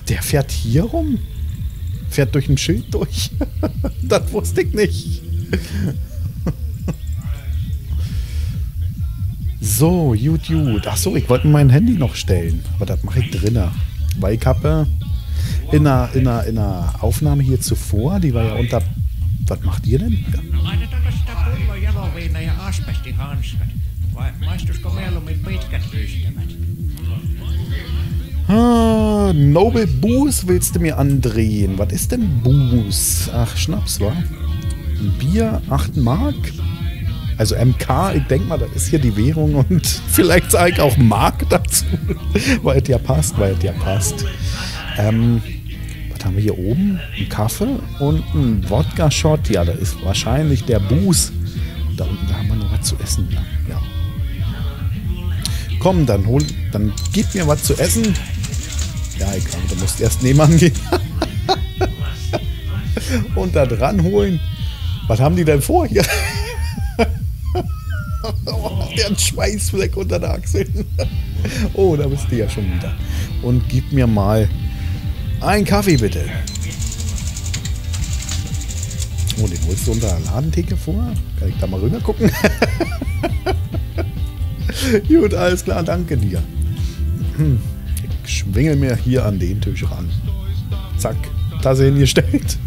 Ach, der fährt hier rum? Fährt durch ein Schild durch? das wusste ich nicht. so, gut, gut. Ach so, ich wollte mein Handy noch stellen. Aber das mache ich drinnen. Weil ich habe äh, in einer, in, einer, in einer Aufnahme hier zuvor, die war ja unter... Was macht ihr denn? Ja? Vai maistusko mieluummin pitkät? Ah, Noble Booze willst du mir andrehen? Was ist denn Booze? Ach, Schnaps, wa? Ein Bier, 8 Mark? Also MK, ich denke mal, das ist hier die Währung und vielleicht sage ich auch Mark dazu, weil es ja passt, weil es ja passt. Ähm, was haben wir hier oben? Ein Kaffee und ein Wodka-Shot. Ja, das ist wahrscheinlich der Booze. Da unten haben wir noch was zu essen. Ja. Komm, dann hol, dann gib mir was zu essen. Ja, glaube, du musst erst nebenan gehen. und da dran holen. Was haben die denn vor hier? oh, der hat Schweißfleck unter der Achsel. oh, da bist du ja schon wieder. Und gib mir mal einen Kaffee, bitte. Oh, den holst du unter der Ladentheke vor? Kann ich da mal rüber gucken? Gut, alles klar, danke dir. Ich schwingel mir hier an den Tisch ran. Zack, Tasse hingestellt.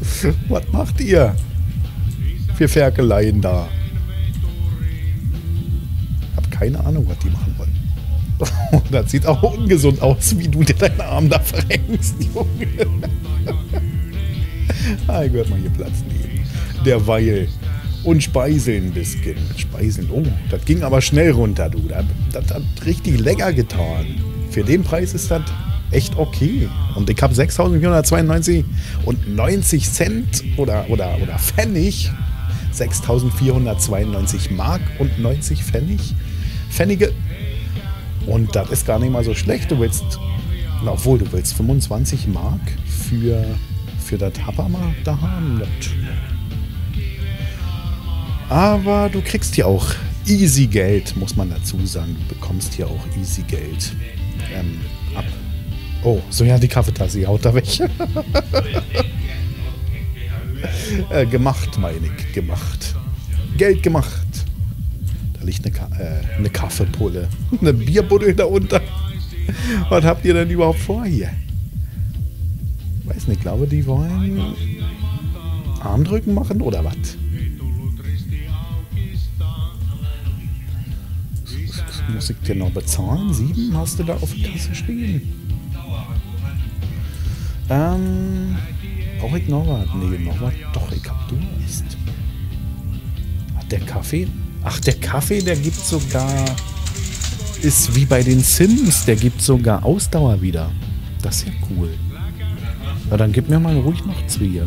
Was macht ihr? Für Ferkeleien da. Hab keine Ahnung, was die machen wollen. das sieht auch ungesund aus, wie du dir deinen Arm da verrenkst, Junge. ah, ich werde mal hier Platz nehmen. Derweil. Und speiseln bisschen. Speiseln. Oh, das ging aber schnell runter, du. Das, das hat richtig lecker getan. Für den Preis ist das echt okay. Und ich habe 6.492 und 90 Cent oder, oder, oder Pfennig. 6.492 Mark und 90 Pfennig. Pfennige. Und das ist gar nicht mal so schlecht. Du willst, obwohl du willst 25 Mark für, für das Haberma da haben. Das, aber du kriegst hier auch easy Geld, muss man dazu sagen. Du bekommst hier auch easy Geld ähm, ab. Oh, so ja, die Kaffeetasse, haut da weg. äh, gemacht, meine ich, gemacht. Geld gemacht. Da liegt eine, Ka äh, eine Kaffeepulle. Eine Bierbuddel da unter. Was habt ihr denn überhaupt vor hier? Weiß nicht, glaube, die wollen Armdrücken machen oder was? Muss ich dir noch bezahlen? Sieben hast du da auf der Kasse stehen? Ähm, brauche ich noch was? Nee, noch was? Doch, ich hab Durst. Ach, der Kaffee? Ach, der Kaffee, der gibt sogar... Ist wie bei den Sims, der gibt sogar Ausdauer wieder. Das ist ja cool. Na, dann gib mir mal ruhig noch zwei.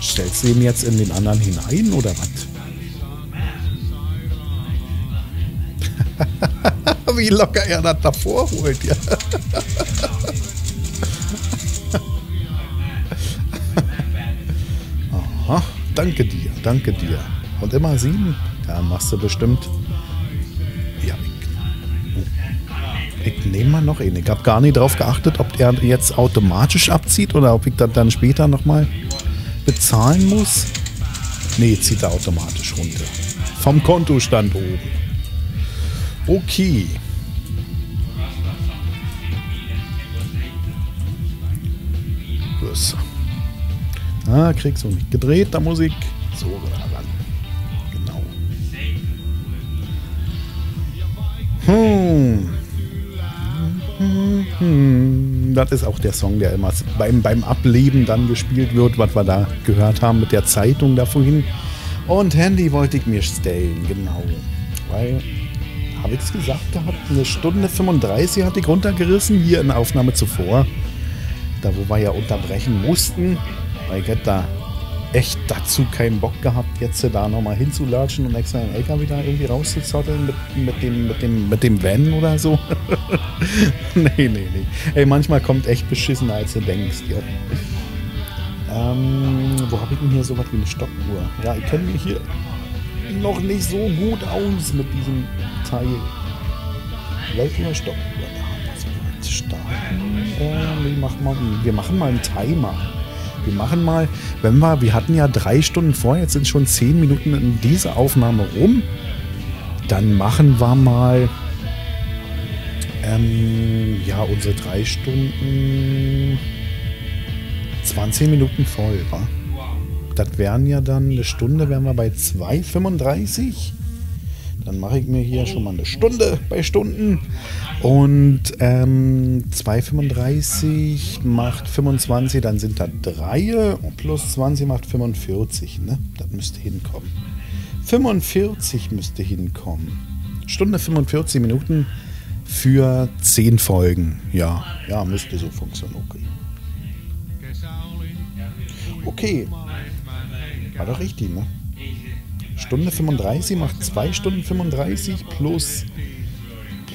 Stellst du ihn jetzt in den anderen hinein oder was? Wie locker er das davor holt, ja. Aha, danke dir, danke dir. Und immer sieben? Ja, machst du bestimmt. Ja, ich, ich nehme mal noch einen. Ich habe gar nicht drauf geachtet, ob er jetzt automatisch abzieht oder ob ich das dann später nochmal bezahlen muss. Nee, zieht er automatisch runter. Vom Kontostand oben. Okay. So. Ah, kriegst du nicht gedreht, da Musik. So ran. Genau. Hm. Hm. Das ist auch der Song, der immer beim, beim Ableben dann gespielt wird, was wir da gehört haben mit der Zeitung da vorhin. Und Handy wollte ich mir stellen, genau. Weil habe ich es gesagt gehabt, eine Stunde 35 hatte ich runtergerissen, hier in der Aufnahme zuvor. Da wo wir ja unterbrechen mussten, weil ich hätte da echt dazu keinen Bock gehabt, jetzt da nochmal hinzulatschen und extra den LKW da irgendwie rauszuzotteln mit, mit, dem, mit, dem, mit dem Van oder so. nee, nee, nee. Ey, manchmal kommt echt beschissener, als du denkst. Ja. Ähm, wo habe ich denn hier sowas wie eine Stoppuhr? Ja, ich kenne mich hier noch nicht so gut aus mit diesem Teil. Welche Stoppuhr da? starten. Äh, wir, machen mal, wir machen mal einen Timer. Wir machen mal, wenn wir, wir hatten ja drei Stunden vor, jetzt sind schon zehn Minuten in dieser Aufnahme rum. Dann machen wir mal, ähm, ja, unsere drei Stunden, 20 Minuten voll, wa? Das wären ja dann eine Stunde, wären wir bei 2,35. Dann mache ich mir hier schon mal eine Stunde bei Stunden. Und ähm, 2,35 macht 25, dann sind da 3 plus 20 macht 45. Ne? Das müsste hinkommen. 45 müsste hinkommen. Stunde 45 Minuten für 10 Folgen. Ja, ja, müsste so funktionieren. Okay. Okay. War doch richtig, ne? Stunde 35 macht 2 Stunden 35 plus,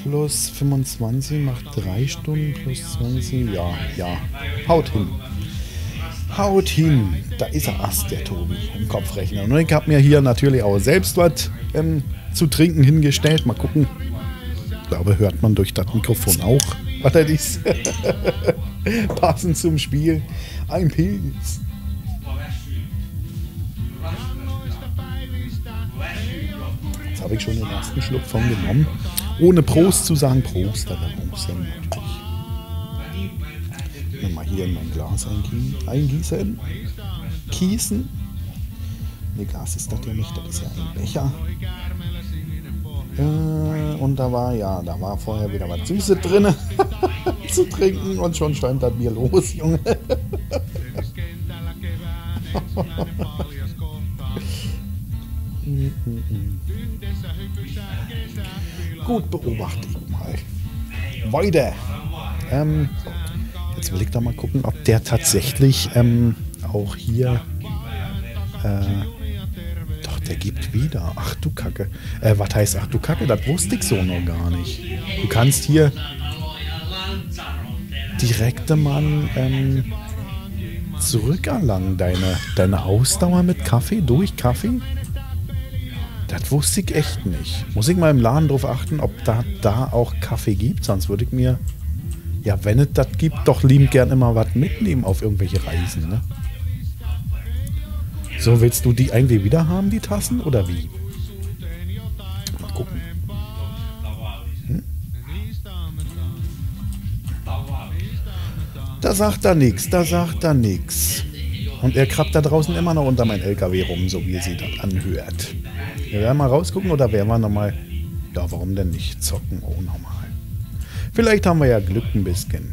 plus 25 macht 3 Stunden plus 20. Ja, ja. Haut hin. Haut hin. Da ist er Ast, der Tobi, im Kopfrechner. Und ich habe mir hier natürlich auch selbst was ähm, zu trinken hingestellt. Mal gucken. Ich glaube, hört man durch das Mikrofon auch, was das ist. Passend zum Spiel. Ein Pilz. Habe ich schon den ersten Schluck von genommen. Ohne Prost zu sagen, Prost, aber Prost natürlich. Mal hier in mein Glas eingießen. Gießen. Ne, Glas ist das ja nicht, das ist ja ein Becher. Äh, und da war, ja, da war vorher wieder was Süßes drin zu trinken und schon stand das Bier los, Junge. Gut, beobachte ich mal. Weiter. Ähm, jetzt will ich da mal gucken, ob der tatsächlich ähm, auch hier. Äh, doch, der gibt wieder. Ach du Kacke. Äh, was heißt ach du Kacke? Das wusste ich so noch gar nicht. Du kannst hier direkte Mann ähm, zurückerlangen, deine, deine Ausdauer mit Kaffee, durch Kaffee. Das wusste ich echt nicht. Muss ich mal im Laden drauf achten, ob da, da auch Kaffee gibt. Sonst würde ich mir, ja, wenn es das gibt, doch liebend gern immer was mitnehmen auf irgendwelche Reisen. Ne? So, willst du die eigentlich wieder haben, die Tassen, oder wie? Mal gucken. Hm? Da sagt er nichts, da sagt er nichts. Und er krabbt da draußen immer noch unter mein LKW rum, so wie er sich das anhört. Wir werden mal rausgucken oder werden wir nochmal. Ja, warum denn nicht zocken? Oh, nochmal. Vielleicht haben wir ja Glück ein bisschen.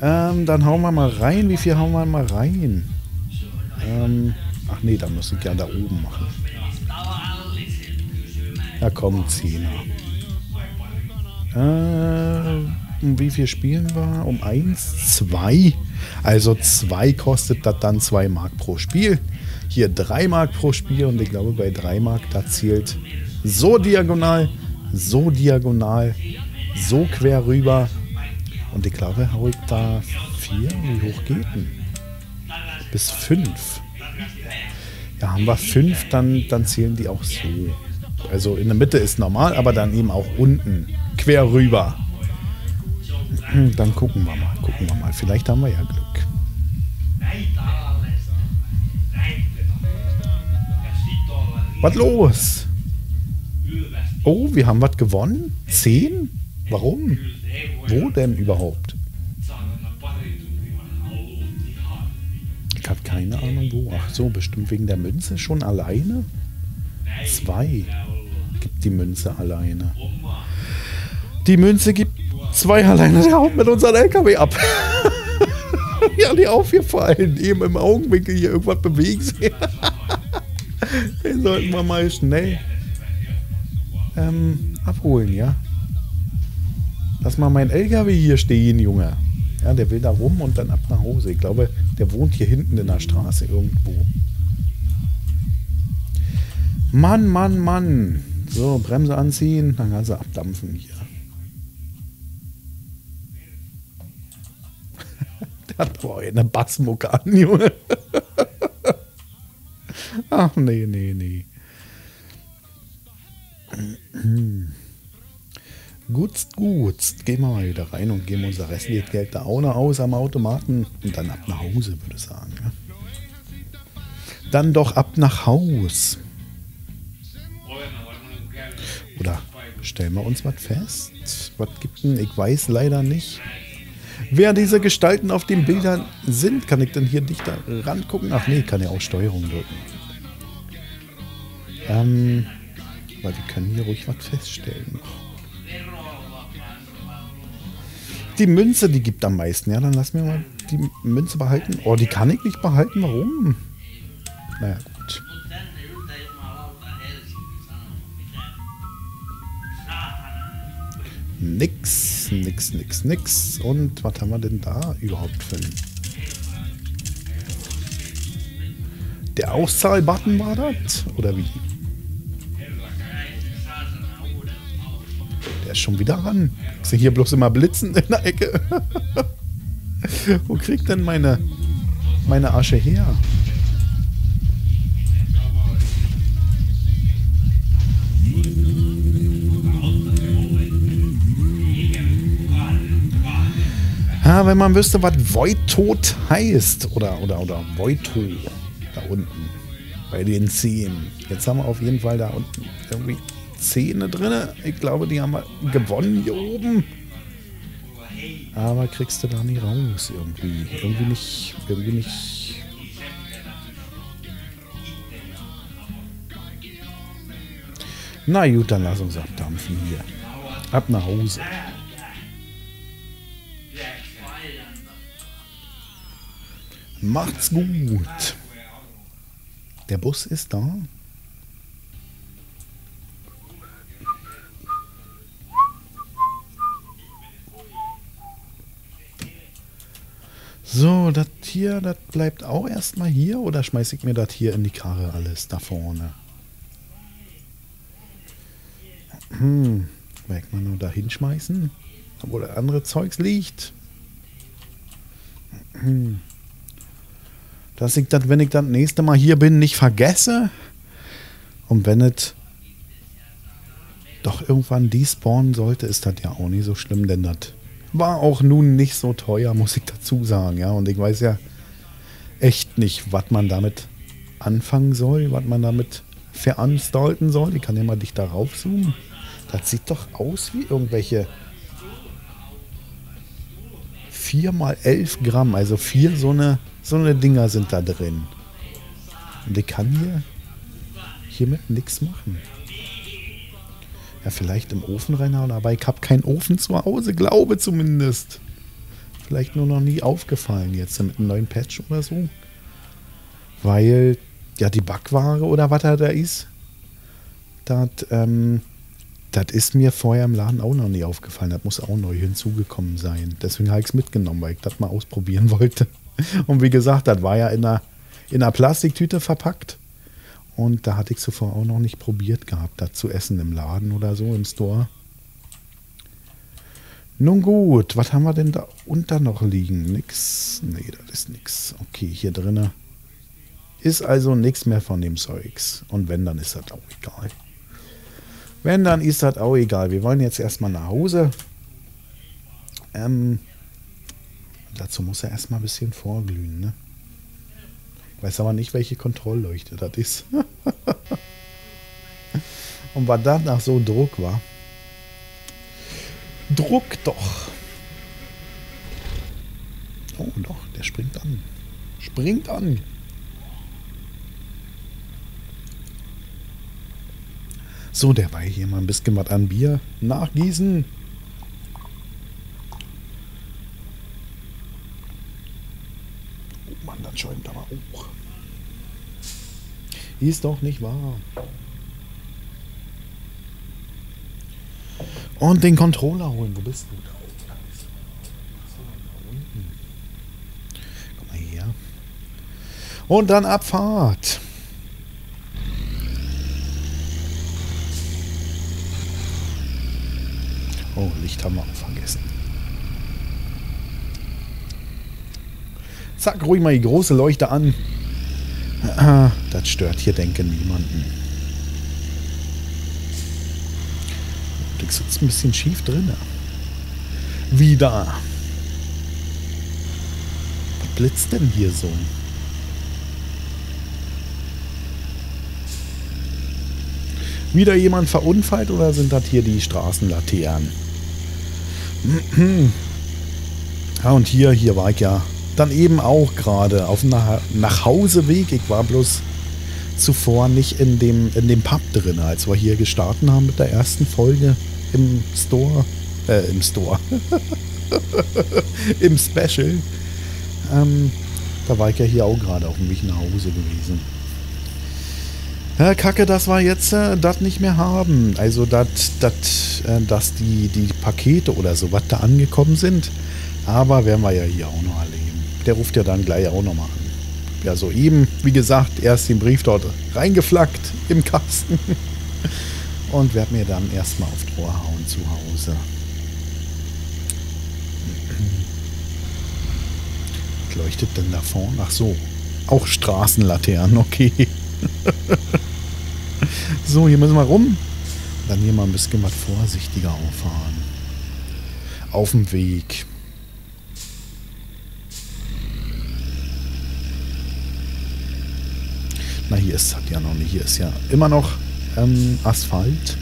Ähm, dann hauen wir mal rein. Wie viel hauen wir mal rein? Ähm, ach nee, da muss ich ja da oben machen. Ja, komm, Zehner. Äh, um wie viel spielen wir? Um eins, zwei. Also zwei kostet das dann zwei Mark pro Spiel. Hier drei Mark pro Spiel und ich glaube bei drei Mark da zählt so diagonal, so diagonal, so quer rüber. Und ich glaube, hau ich da vier. Wie hoch geht denn? Bis fünf. Ja, haben wir fünf, dann, dann zählen die auch so. Also in der Mitte ist normal, aber dann eben auch unten quer rüber. Dann gucken wir mal, gucken wir mal. Vielleicht haben wir ja Glück. Was los? Oh, wir haben was gewonnen? Zehn? Warum? Wo denn überhaupt? Ich habe keine Ahnung wo. Ach so, bestimmt wegen der Münze schon alleine? Zwei gibt die Münze alleine. Die Münze gibt zwei alleine. Der haut mit unserem LKW ab. ja, die aufgefallen. Eben im Augenwinkel hier irgendwas bewegen sehen. Den sollten wir mal schnell ähm, abholen, ja? Lass mal mein LKW hier stehen, Junge. Ja, der will da rum und dann ab nach Hause. Ich glaube, der wohnt hier hinten in der Straße irgendwo. Mann, Mann, Mann. So, Bremse anziehen, dann kannst du abdampfen hier. Hat boah, eine Bassmucke an, Junge. Ach, nee, nee, nee. Gut, gut. Gehen wir mal wieder rein und geben unser restliches Geld da auch noch aus am Automaten und dann ab nach Hause, würde ich sagen. Dann doch ab nach Haus. Oder stellen wir uns was fest? Was gibt denn? Ich weiß leider nicht. Wer diese Gestalten auf den Bildern sind, kann ich denn hier dichter rangucken? Ach nee, kann ja auch Steuerung drücken. Ähm, weil wir können hier ruhig was feststellen. Die Münze, die gibt am meisten. Ja, dann lass mir mal die Münze behalten. Oh, die kann ich nicht behalten. Warum? Naja, gut. Nix, nix, nix, nix. Und was haben wir denn da überhaupt für einen? Der Auszahlbutton war das? Oder wie? Der ist schon wieder ran. Ich sehe hier bloß immer Blitzen in der Ecke. Wo kriegt denn meine, meine Asche her? Wenn man wüsste, was Voidtot heißt. Oder, oder, oder Voito. Da unten. Bei den Zehen. Jetzt haben wir auf jeden Fall da unten irgendwie Zähne drin. Ich glaube, die haben wir gewonnen hier oben. Aber kriegst du da nie raus irgendwie. Irgendwie nicht. Irgendwie nicht. Na gut, dann lass uns abdampfen hier. Ab nach Hause. Macht's gut. Der Bus ist da. So, das hier, das bleibt auch erstmal hier oder schmeiße ich mir das hier in die Karre alles da vorne? Hm, merkt man nur da hinschmeißen, wo das andere Zeugs liegt. Hm dass ich das, wenn ich das nächste Mal hier bin, nicht vergesse. Und wenn es doch irgendwann despawnen sollte, ist das ja auch nicht so schlimm, denn das war auch nun nicht so teuer, muss ich dazu sagen. Ja, und ich weiß ja echt nicht, was man damit anfangen soll, was man damit veranstalten soll. Ich kann ja mal dich da raufzoomen. Das sieht doch aus wie irgendwelche 4 mal 11 Gramm, also vier so eine so eine Dinger sind da drin. Und ich kann hier hiermit nichts machen. Ja, vielleicht im Ofen reinhauen, aber ich habe keinen Ofen zu Hause, glaube zumindest. Vielleicht nur noch nie aufgefallen jetzt mit einem neuen Patch oder so. Weil, ja, die Backware oder was da ist, das, ähm, das ist mir vorher im Laden auch noch nie aufgefallen. Das muss auch neu hinzugekommen sein. Deswegen habe ich es mitgenommen, weil ich das mal ausprobieren wollte. Und wie gesagt, das war ja in einer, in einer Plastiktüte verpackt. Und da hatte ich zuvor auch noch nicht probiert gehabt, das zu essen im Laden oder so, im Store. Nun gut, was haben wir denn da unter noch liegen? Nix. Nee, das ist nix. Okay, hier drinnen ist also nichts mehr von dem Zeugs. Und wenn, dann ist das auch egal. Wenn, dann ist das auch egal. Wir wollen jetzt erstmal nach Hause. Ähm, Dazu muss er erstmal ein bisschen vorglühen, ne? Ich weiß aber nicht, welche Kontrollleuchte das ist. Und was danach so Druck war. Druck doch. Oh doch, der springt an. Springt an. So, der war hier mal ein bisschen was an Bier nachgießen. dann schäumt aber hoch. Ist doch nicht wahr. Und den Controller holen. Wo bist du? Komm mal her. Und dann Abfahrt. Oh, Licht haben wir auch vergessen. Zack, ruhig mal die große Leuchte an. Ah, das stört hier, denke niemanden. Ich sitze ein bisschen schief drin. Wieder. Was blitzt denn hier so? Wieder jemand verunfallt oder sind das hier die Straßenlaternen? Ja, und hier, hier war ich ja dann eben auch gerade auf dem Nachhauseweg. Ich war bloß zuvor nicht in dem, in dem Pub drin, als wir hier gestartet haben mit der ersten Folge im Store. Äh, im Store. Im Special. Ähm, da war ich ja hier auch gerade auf dem Weg nach Hause gewesen. Ja, Kacke, dass wir jetzt äh, das nicht mehr haben. Also, dat, dat, äh, dass die, die Pakete oder so was da angekommen sind. Aber werden wir ja hier auch noch erleben. Der ruft ja dann gleich auch nochmal an. Ja, soeben, wie gesagt, erst den Brief dort reingeflackt im Kasten. Und werde mir dann erstmal auf Rohr hauen zu Hause. Was leuchtet denn da vorne? Ach so, auch Straßenlaternen, okay. so, hier müssen wir rum. Dann hier mal ein bisschen was vorsichtiger auffahren. Auf dem Weg. Na, hier ist es ja noch nicht. Hier ist ja immer noch ähm, Asphalt.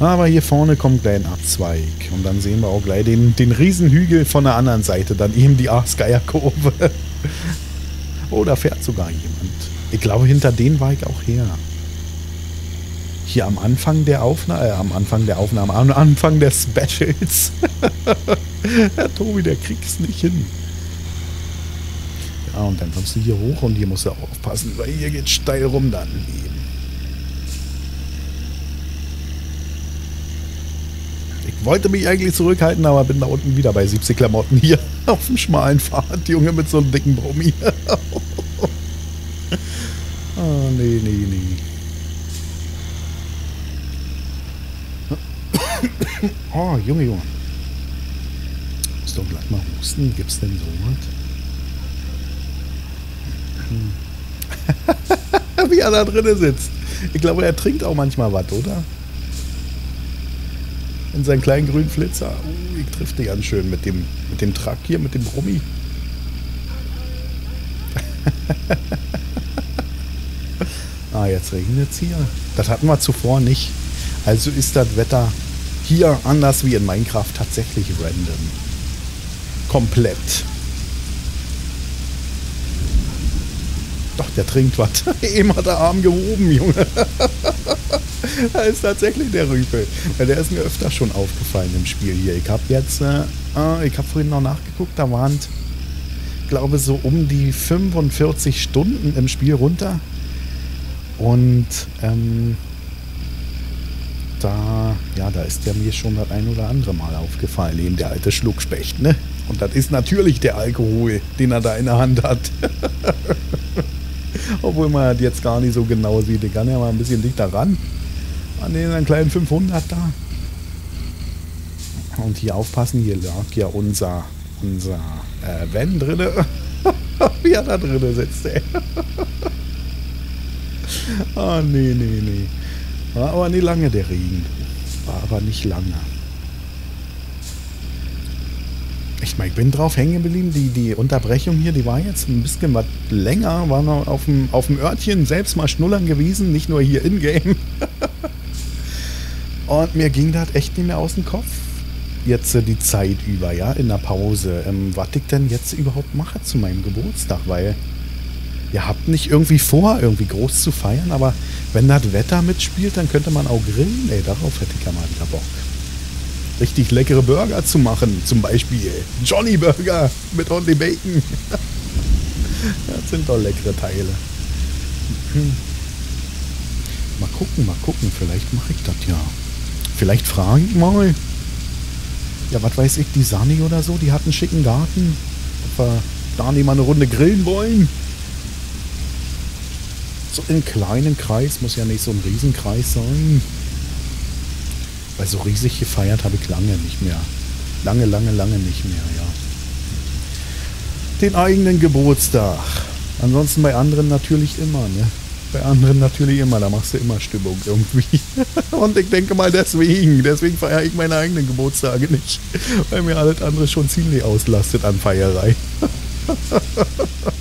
Aber hier vorne kommt gleich ein Abzweig. Und dann sehen wir auch gleich den, den Riesenhügel von der anderen Seite. Dann eben die Aasgeierkurve. oh, da fährt sogar jemand. Ich glaube, hinter denen war ich auch her. Hier am Anfang der Aufnahme, äh, am Anfang der Aufnahme, am Anfang der Specials. Herr Tobi, der kriegt's nicht hin. Ja, und dann kommst du hier hoch und hier musst du auch aufpassen, weil hier geht steil rum dann eben. Ich wollte mich eigentlich zurückhalten, aber bin da unten wieder bei 70 Klamotten hier auf dem schmalen Pfad, Junge, mit so einem dicken Brummi. oh, nee, nee, nee. Oh, Junge, Junge. Muss doch gleich mal husten. Gibt's denn so was? Wie er da drinnen sitzt. Ich glaube, er trinkt auch manchmal was, oder? In seinen kleinen grünen Flitzer. Uh, ich trifft die ganz schön mit dem, mit dem Truck hier, mit dem Brummi. ah, jetzt regnet es hier. Das hatten wir zuvor nicht. Also ist das Wetter hier anders wie in Minecraft tatsächlich random. Komplett. Der trinkt was. Eben hat der Arm gehoben, Junge. da ist tatsächlich der Rüpel. Weil der ist mir öfter schon aufgefallen im Spiel hier. Ich habe jetzt, äh, ah, ich habe vorhin noch nachgeguckt, da waren, glaube so um die 45 Stunden im Spiel runter. Und ähm, da, ja, da ist der mir schon das ein oder andere Mal aufgefallen, eben der alte Schluckspecht, ne? Und das ist natürlich der Alkohol, den er da in der Hand hat. Obwohl man das jetzt gar nicht so genau sieht. Ich kann ja mal ein bisschen dichter ran. An den kleinen 500 da. Und hier aufpassen, hier lag ja unser, unser äh, Van drinne. Wie er da drinne sitzt, ey. oh, nee, nee, nee. War aber nicht lange der Regen. War aber nicht lange. Ich meine, ich bin drauf hängen geblieben. Die, die Unterbrechung hier, die war jetzt ein bisschen was länger. War noch auf dem, auf dem Örtchen selbst mal schnullern gewesen, nicht nur hier in-game. Und mir ging das echt nicht mehr aus dem Kopf. Jetzt äh, die Zeit über, ja, in der Pause. Ähm, was ich denn jetzt überhaupt mache zu meinem Geburtstag, weil ihr habt nicht irgendwie vor, irgendwie groß zu feiern, aber wenn das Wetter mitspielt, dann könnte man auch grillen. Ey, darauf hätte ich ja mal wieder Bock richtig leckere Burger zu machen. Zum Beispiel Johnny Burger mit Only Bacon. das sind doch leckere Teile. Hm. Mal gucken, mal gucken. Vielleicht mache ich das ja. Vielleicht frage ich mal. Ja, was weiß ich, die Sani oder so, die hat einen schicken Garten. Ob wir da nicht mal eine Runde grillen wollen. So im kleinen Kreis, muss ja nicht so ein Riesenkreis sein. Weil so riesig gefeiert habe ich lange nicht mehr. Lange, lange, lange nicht mehr, ja. Den eigenen Geburtstag. Ansonsten bei anderen natürlich immer, ne? Bei anderen natürlich immer, da machst du immer Stimmung irgendwie. Und ich denke mal deswegen, deswegen feiere ich meine eigenen Geburtstage nicht, weil mir alles andere schon ziemlich auslastet an Feierei.